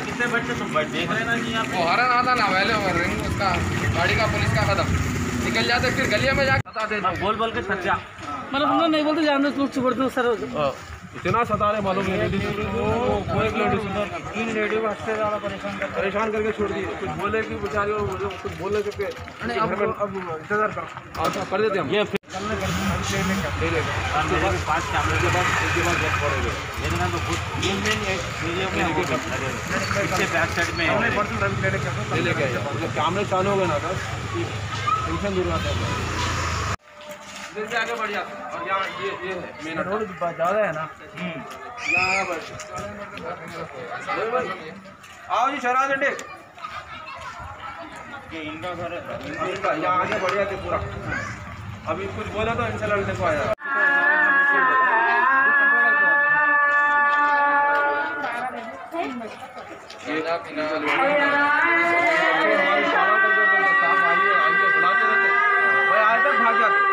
कितने बैठते तुम? बैठ देख रहे ना जी यहाँ वो हरा आता ना पहले रिंग उसका गाड़ी का पुलिस का खत्म। निकल जाते फिर गलिया में जाकर बता देते। बोल बोल के जा। मतलब हम लोग नहीं बोलते जानते लोग चिपड़ते हैं सर। इतना सता रहे मालूम है लेडीज़ वो एक लेडीज़ तीन लेडी को हँसते ज़्यादा परेशान कर परेशान करके छोड़ दिए। कुछ बोले कि बेचारी कुछ बोल नहीं अब अब इंतज़ार करो। अच्छा कर देते हम। ये मेरे पाँच कैमरे के बाद उसके बाद जब पड़ेगा मेरे ना तो खुद ये मेन एक में बैक साइड में ले लेके आइए। कैमरे चालू हो गए ना सर टेंशन दूर आता है इधर से आगे बढ़ जा और यहाँ ये ये है मेन रोड ज़्यादा है ना? यहाँ बैठ भाई। आओ जी शहराज अंडे ये इनका घर है। इनका यहाँ आगे बढ़ जाते पूरा। अभी कुछ बोला तो इनसे लड़ने को आया। आए तक भाग जाते।